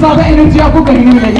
kusa ta energy aku kahi nahi